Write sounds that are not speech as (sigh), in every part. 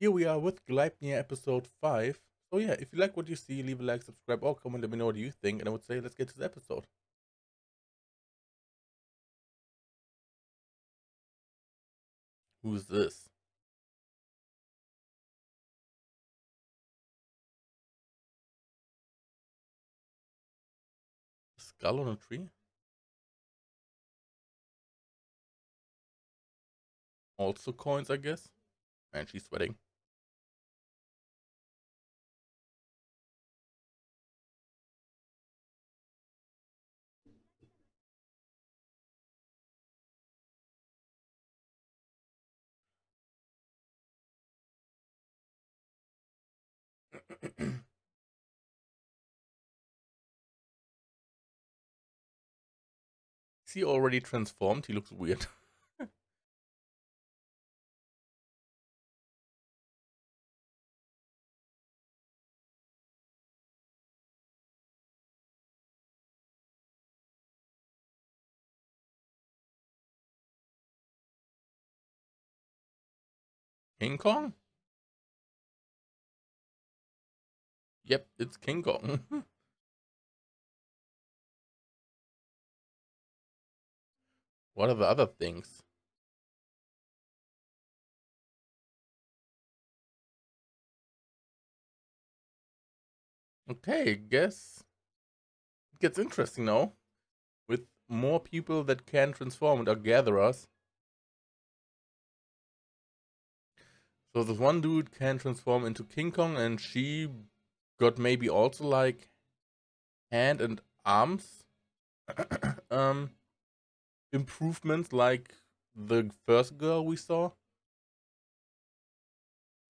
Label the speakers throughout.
Speaker 1: Here we are with Gleipnir episode 5. So yeah, if you like what you see, leave a like, subscribe, or comment, let me know what you think, and I would say let's get to the episode. Who's this? Skull on a tree? Also coins, I guess. Man, she's sweating. (clears throat) Is he already transformed? He looks weird. (laughs) King Kong? Yep, it's King Kong. (laughs) what are the other things? Okay, guess it gets interesting now. With more people that can transform and are gatherers. So this one dude can transform into King Kong and she got maybe also like hand and arms (coughs) um improvements like the first girl we saw.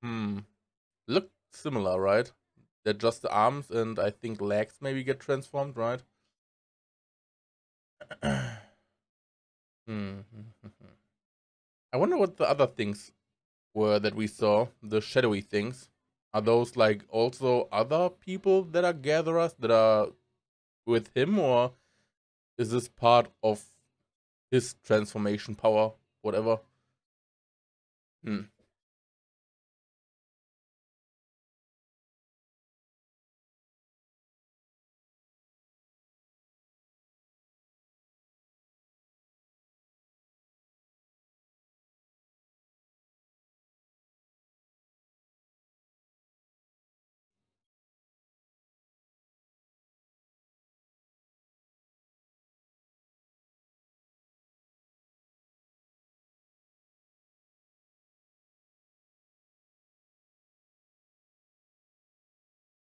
Speaker 1: Hmm. Look similar, right? They're just the arms and I think legs maybe get transformed, right? (coughs) hmm. (laughs) I wonder what the other things were that we saw, the shadowy things, are those like also other people that are gatherers that are with him, or is this part of his transformation power, whatever? Hmm.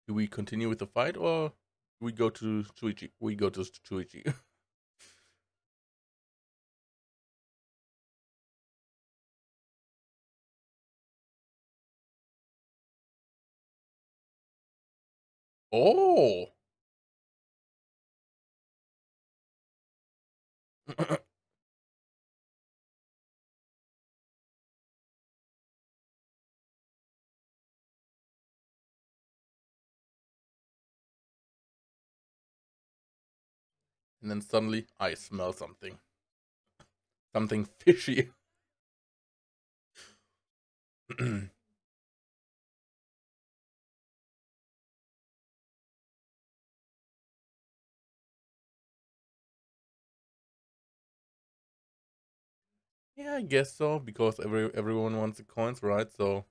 Speaker 1: Do we continue with the fight or do we go to Shuichi? We go to Shuichi. (laughs) oh. (clears throat) and then suddenly I smell something. Something fishy. (clears throat) yeah, I guess so because every everyone wants the coins, right? So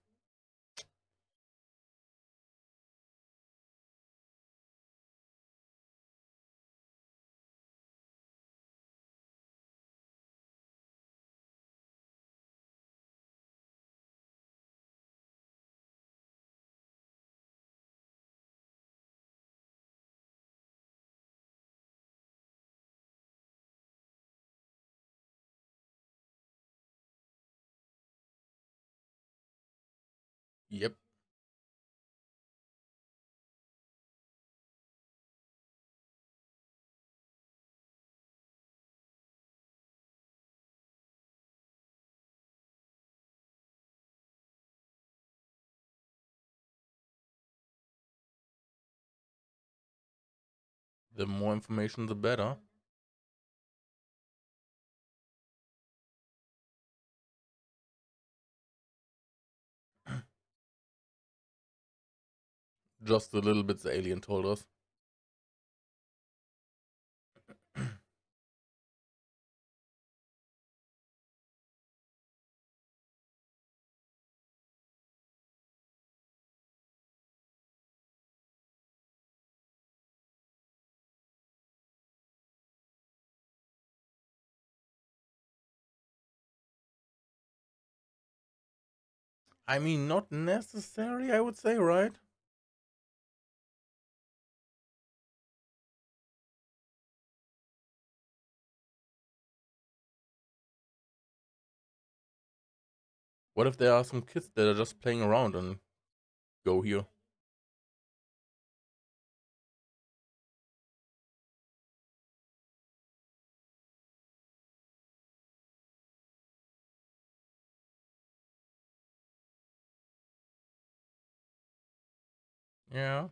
Speaker 1: Yep. The more information, the better. Just a little bit the alien told us. I mean, not necessary, I would say, right? What if there are some kids that are just playing around and go here? Yeah.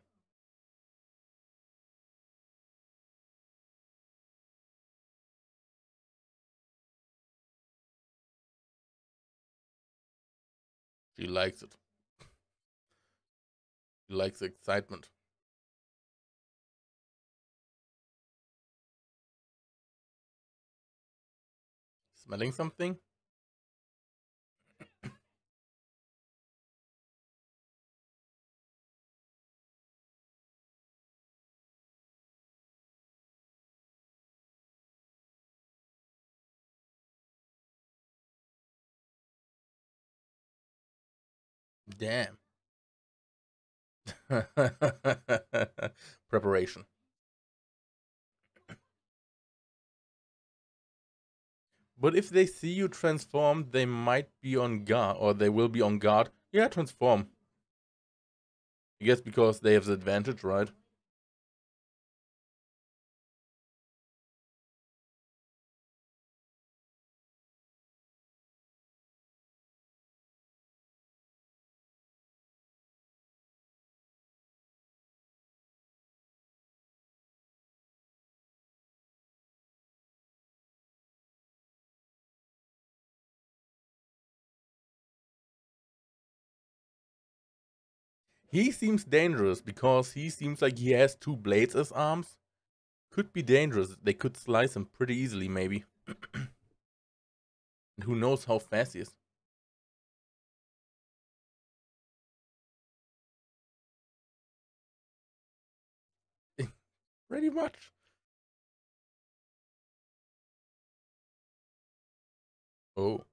Speaker 1: She likes it. He likes the excitement. Smelling something? Damn. (laughs) Preparation. But if they see you transform, they might be on guard, or they will be on guard. Yeah, transform. I guess because they have the advantage, right? He seems dangerous because he seems like he has two blades as arms. Could be dangerous. They could slice him pretty easily, maybe. and (clears throat) who knows how fast he is. (laughs) pretty much. Oh.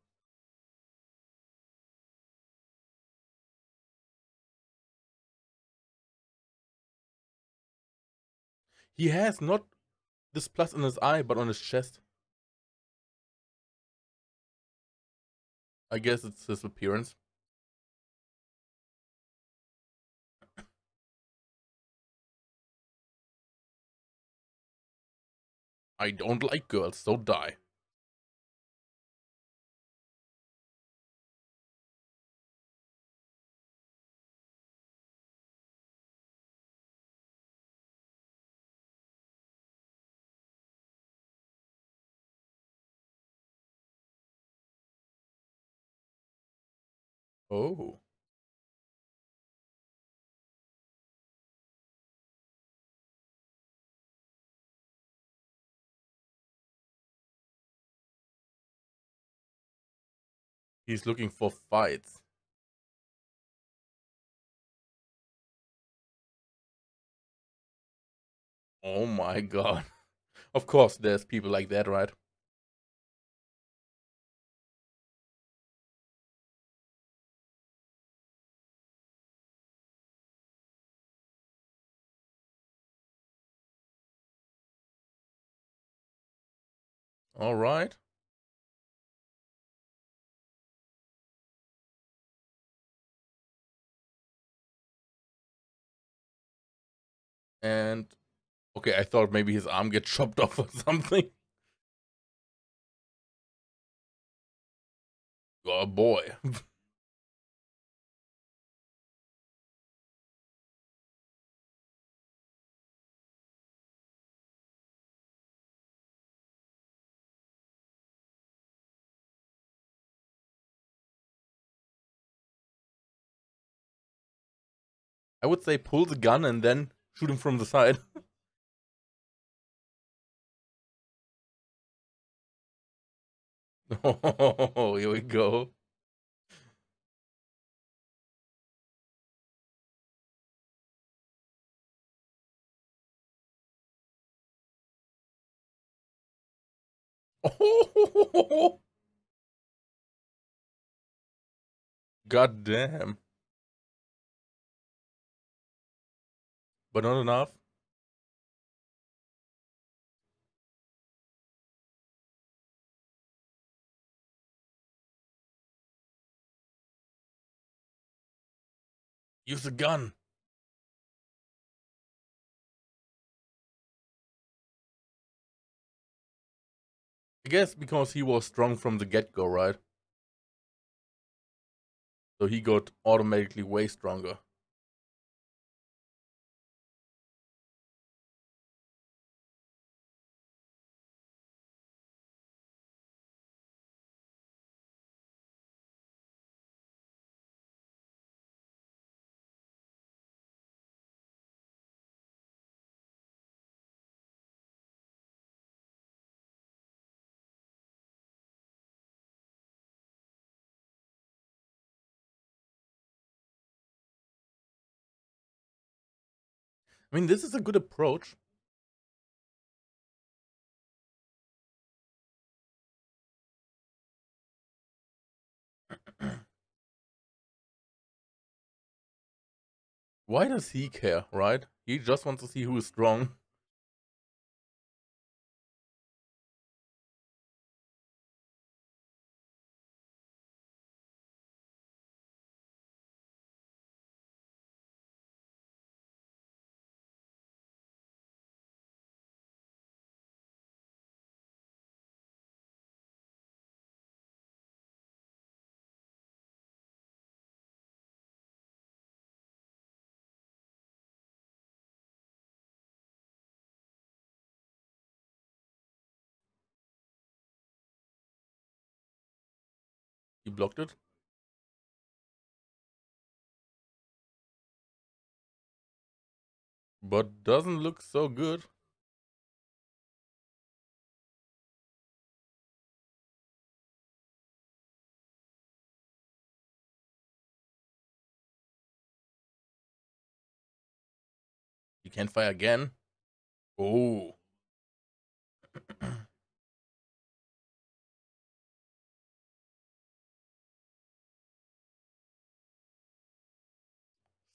Speaker 1: He has not this plus in his eye, but on his chest. I guess it's his appearance. I don't like girls, so die. Oh. He's looking for fights. Oh my (laughs) god. Of course, there's people like that, right? All right. And okay, I thought maybe his arm gets (laughs) chopped off or something. Oh boy. (laughs) I would say pull the gun and then shoot him from the side. (laughs) oh, here we go. Oh, (laughs) God damn. But not enough. Use a gun. I guess because he was strong from the get-go, right? So he got automatically way stronger. I mean, this is a good approach. Why does he care, right? He just wants to see who is strong. He blocked it. But doesn't look so good. You can't fire again. Oh. (clears throat)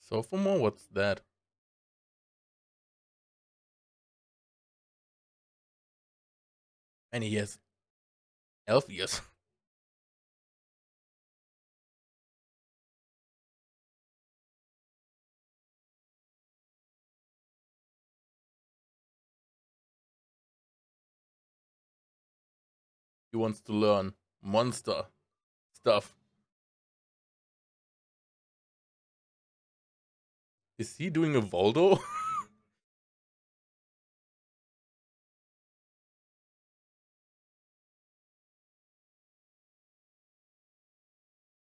Speaker 1: Sophomore? What's that? And he has elf ears. (laughs) he wants to learn monster stuff. Is he doing a Voldo?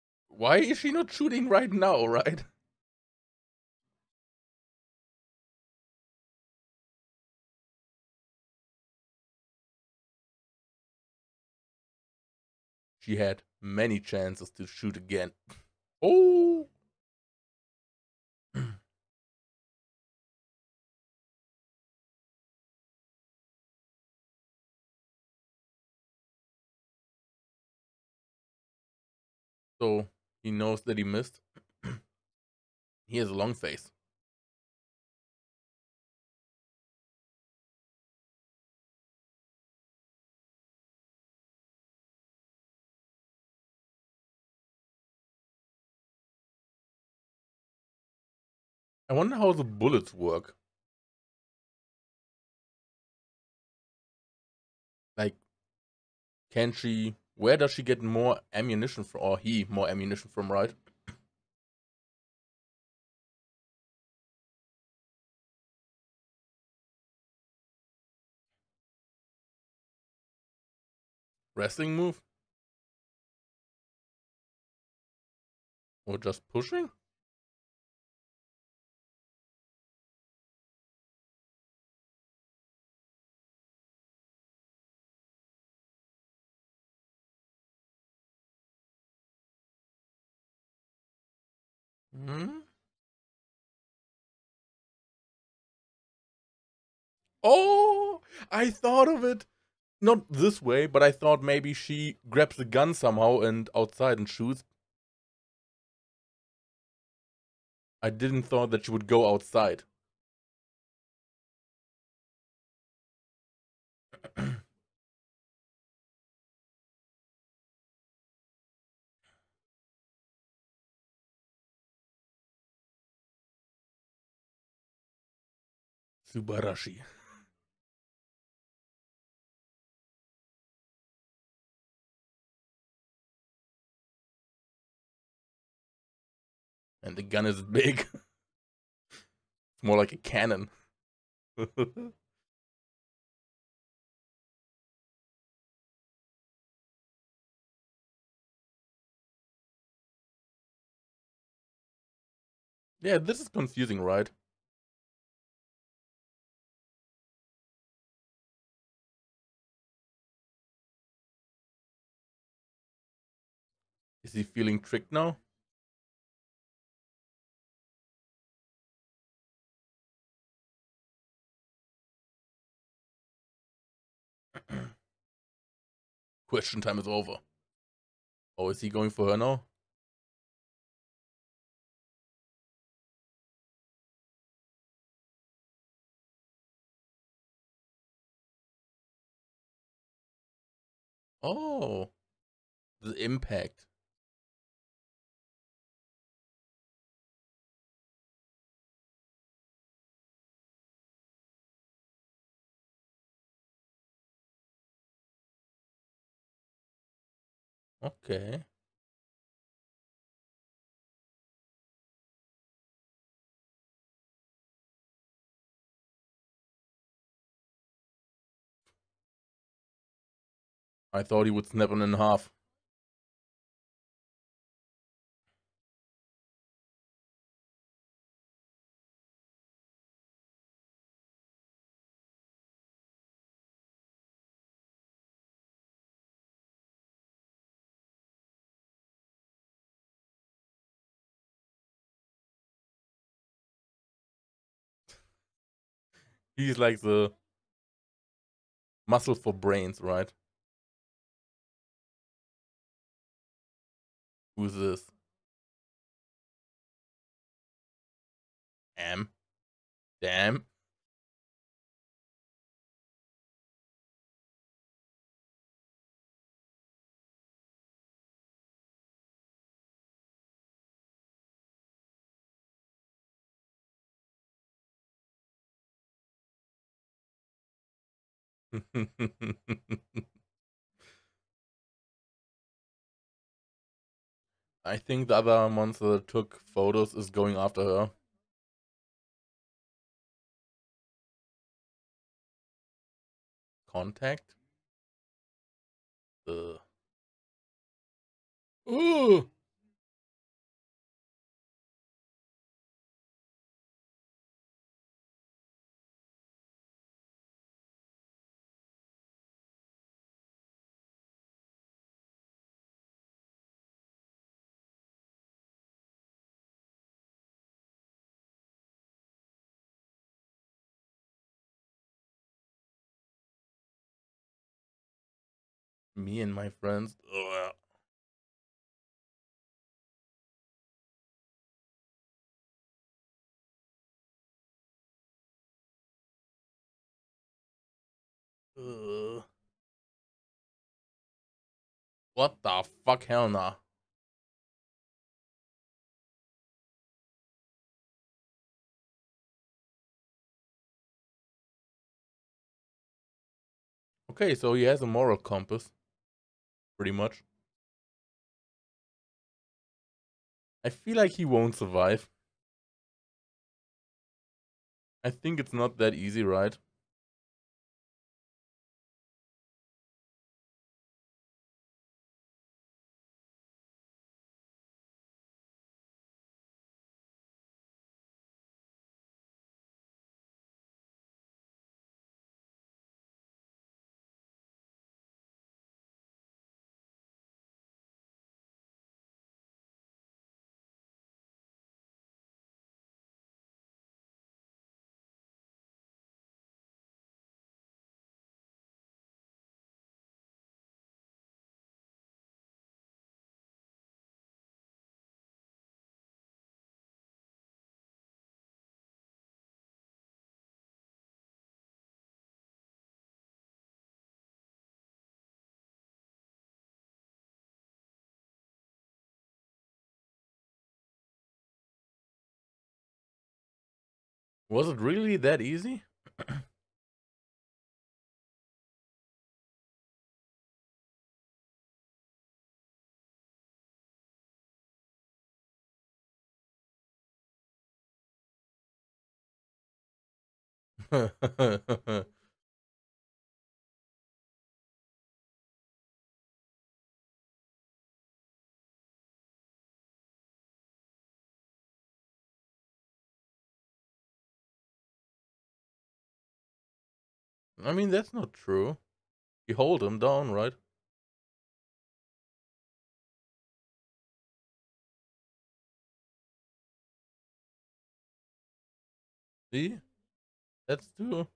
Speaker 1: (laughs) Why is she not shooting right now, right? She had many chances to shoot again. (laughs) Oh! So he knows that he missed. (clears throat) he has a long face. I wonder how the bullets work. Like, can she where does she get more ammunition from, or he more ammunition from, right? Wrestling move? Or just pushing? Hmm? Oh, I thought of it. Not this way, but I thought maybe she grabs the gun somehow and outside and shoots. I didn't thought that she would go outside. Subarashi. And the gun is big. it's more like a cannon. (laughs) yeah, this is confusing, right? He feeling tricked now? (clears throat) Question time is over. Oh, is he going for her now? Oh, the impact. Okay. I thought he would snap him in half. He's like the muscle for brains, right? Who's this? Damn. Damn. (laughs) I think the other monster that took photos is going after her. Contact? Ugh. Ooh! Me and my friends. Ugh. What the fuck? Hell nah. Okay, so he has a moral compass. Pretty much. I feel like he won't survive. I think it's not that easy, right? Was it really that easy? (laughs) I mean, that's not true. You hold him down, right? See? That's true.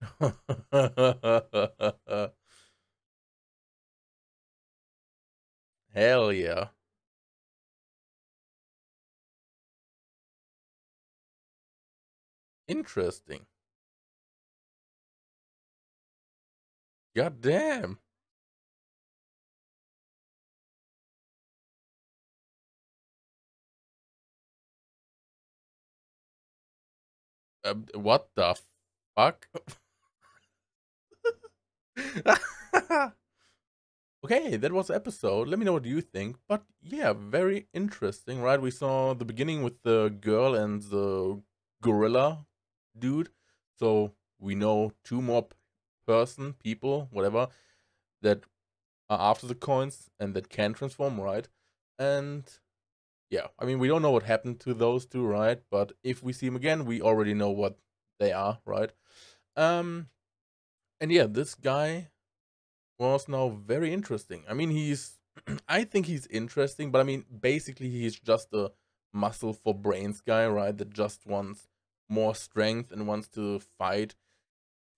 Speaker 1: (laughs) Hell yeah. Interesting. God damn. Uh, what the fuck? (laughs) (laughs) okay, that was episode. Let me know what you think. But yeah, very interesting, right? We saw the beginning with the girl and the gorilla dude. So we know two more person, people, whatever, that are after the coins and that can transform, right? And yeah, I mean, we don't know what happened to those two, right? But if we see them again, we already know what they are, right? Um, and yeah, this guy was now very interesting. I mean, he's, (clears throat) I think he's interesting, but I mean, basically, he's just a muscle for brains guy, right? That just wants more strength and wants to fight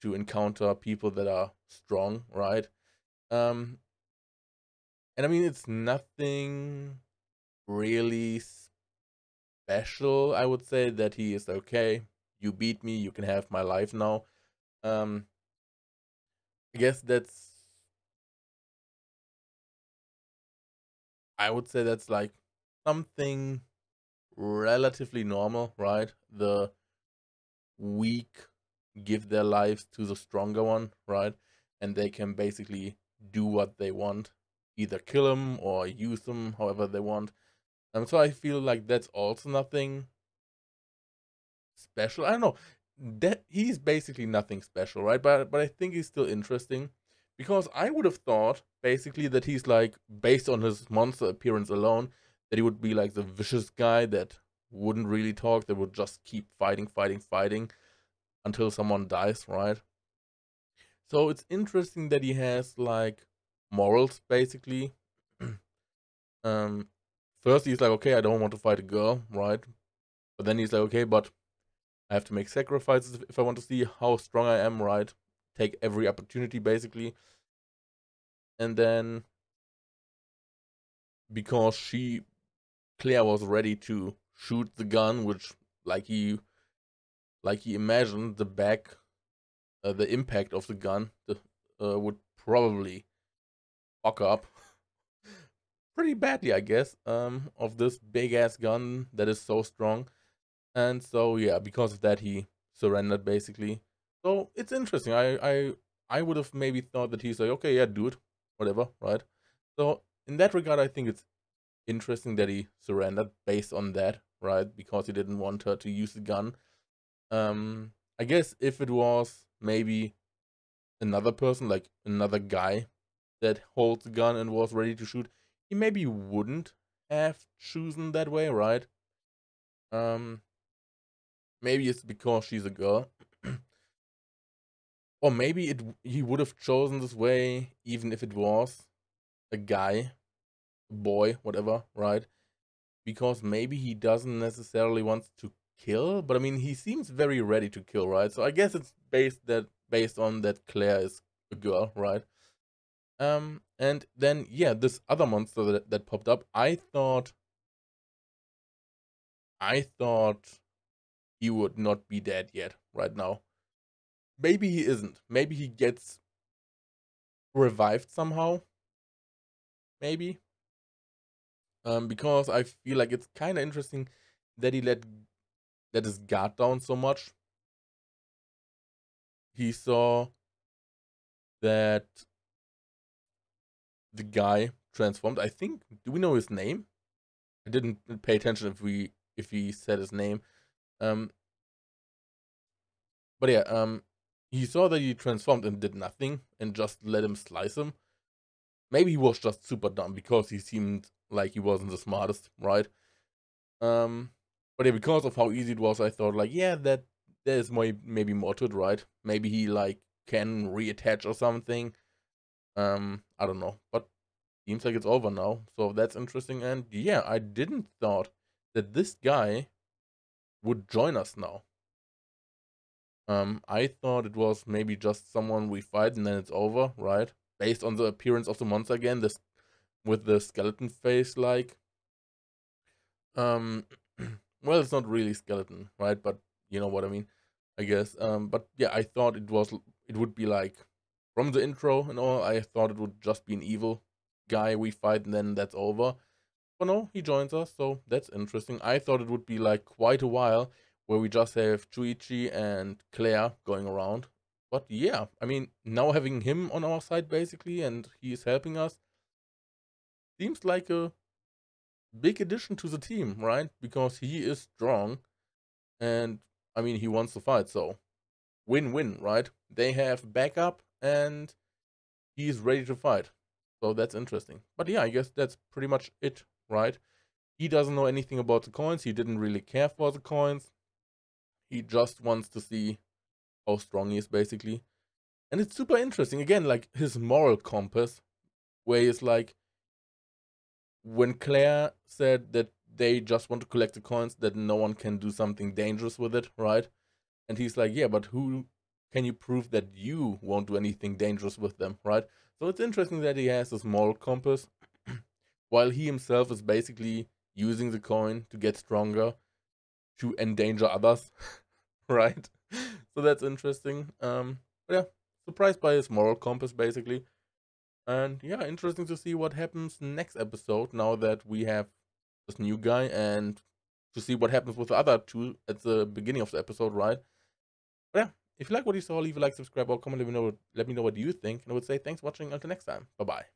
Speaker 1: to encounter people that are strong, right? Um, and I mean, it's nothing really special. I would say that he is okay. You beat me. You can have my life now. Um, I guess that's. I would say that's like something relatively normal, right? The weak give their lives to the stronger one, right? And they can basically do what they want, either kill them or use them however they want. Um, so I feel like that's also nothing special. I don't know. That he's basically nothing special, right? But but I think he's still interesting because I would have thought basically that he's like based on his monster appearance alone that he would be like the vicious guy that wouldn't really talk, that would just keep fighting, fighting, fighting until someone dies, right? So it's interesting that he has like morals basically. (clears throat) um first he's like, okay, I don't want to fight a girl, right? But then he's like, okay, but I have to make sacrifices if I want to see how strong I am, right? Take every opportunity basically. And then because she Claire was ready to shoot the gun, which like he like he imagined the back, uh, the impact of the gun the, uh, would probably fuck up (laughs) pretty badly, I guess, um, of this big ass gun that is so strong. And so yeah, because of that, he surrendered basically. So it's interesting. I I I would have maybe thought that he's like, okay, yeah, do it, whatever, right? So in that regard, I think it's interesting that he surrendered based on that, right? Because he didn't want her to use the gun. Um, I guess if it was maybe another person, like another guy that holds a gun and was ready to shoot, he maybe wouldn't have chosen that way, right? Um, maybe it's because she's a girl. Or maybe it he would have chosen this way even if it was a guy, a boy, whatever, right? Because maybe he doesn't necessarily want to kill, but I mean he seems very ready to kill, right? So I guess it's based that based on that Claire is a girl, right? Um, and then yeah, this other monster that that popped up, I thought, I thought he would not be dead yet right now. Maybe he isn't. Maybe he gets revived somehow. Maybe. Um, because I feel like it's kind of interesting that he let let his guard down so much. He saw that the guy transformed. I think. Do we know his name? I didn't pay attention if we if he said his name. Um. But yeah, um, he saw that he transformed and did nothing and just let him slice him. Maybe he was just super dumb because he seemed like he wasn't the smartest, right? Um, but yeah, because of how easy it was, I thought like, yeah, that there's maybe more to it, right? Maybe he like can reattach or something. Um, I don't know, but seems like it's over now, so that's interesting. And yeah, I didn't thought that this guy would join us now. Um, I thought it was maybe just someone we fight and then it's over, right? Based on the appearance of the monster again, this with the skeleton face, like. Um, (clears throat) well, it's not really skeleton, right? But you know what I mean, I guess. Um, but yeah, I thought it was it would be like from the intro and all. I thought it would just be an evil guy we fight and then that's over. But no, he joins us, so that's interesting. I thought it would be like quite a while where we just have Shuichi and Claire going around. But yeah, I mean, now having him on our side basically and he is helping us seems like a big addition to the team, right? Because he is strong and I mean, he wants to fight, so win win, right? They have backup and he's ready to fight. So that's interesting. But yeah, I guess that's pretty much it, right? He doesn't know anything about the coins. He didn't really care for the coins. He just wants to see how strong he is, basically. And it's super interesting. Again, like his moral compass, where he's like, when Claire said that they just want to collect the coins, that no one can do something dangerous with it, right? And he's like, yeah, but who can you prove that you won't do anything dangerous with them, right? So it's interesting that he has this moral compass, (clears throat) while he himself is basically using the coin to get stronger, to endanger others, (laughs) right? So that's interesting. Um, yeah, surprised by his moral compass, basically. And yeah, interesting to see what happens next episode now that we have this new guy and to see what happens with the other two at the beginning of the episode, right? But yeah, if you like what you saw, leave a like, subscribe, or comment. Let me know. Let me know what you think, and I would say thanks for watching. Until next time, bye bye.